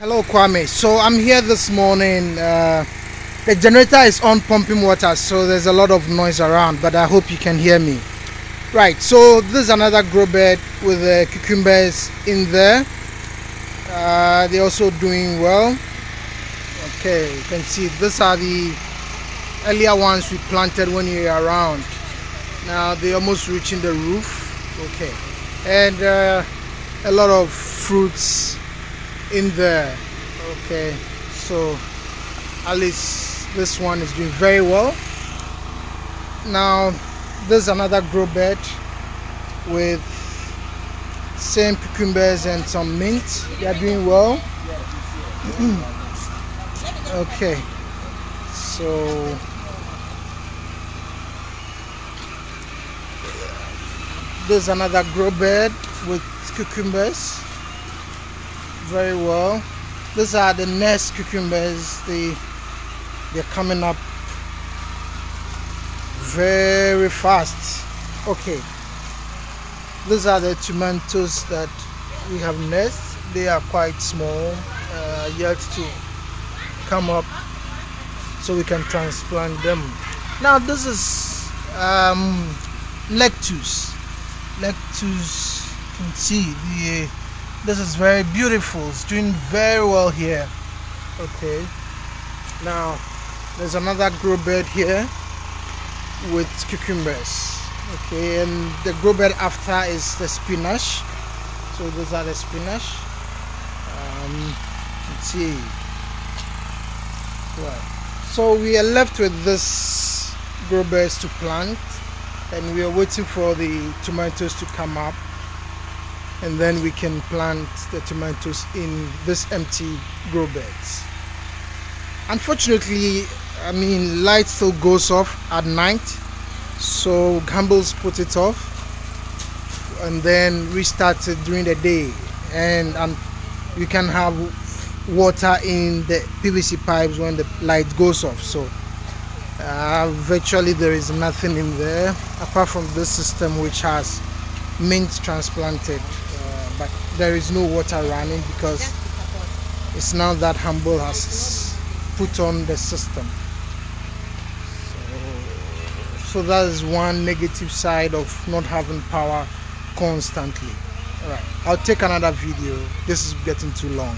Hello Kwame. So I'm here this morning. Uh, the generator is on pumping water, so there's a lot of noise around, but I hope you can hear me. Right. So this is another grow bed with the cucumbers in there. Uh, they're also doing well. Okay, you can see these are the earlier ones we planted when you were around. Now they're almost reaching the roof. Okay, and uh, a lot of fruits in there. Okay so at least this one is doing very well. Now there's another grow bed with same cucumbers and some mint. They are doing well. Okay so there's another grow bed with cucumbers very well. These are the next cucumbers. They they're coming up very fast. Okay. These are the tomatoes that we have nest they are quite small uh, yet to come up so we can transplant them. Now this is um, lettuce. Lettuce you can see the this is very beautiful. It's doing very well here. Okay. Now there's another grow bed here with cucumbers. Okay and the grow bed after is the spinach. So those are the spinach. Um, let's see. Right. So we are left with this grow beds to plant and we are waiting for the tomatoes to come up and then we can plant the tomatoes in this empty grow beds. Unfortunately i mean light still goes off at night so Gambles put it off and then restart it during the day. And um, you can have water in the PVC pipes when the light goes off. So uh, virtually there is nothing in there apart from this system which has mint transplanted there is no water running because it's now that humble has put on the system. So, so that is one negative side of not having power constantly. All right i'll take another video. This is getting too long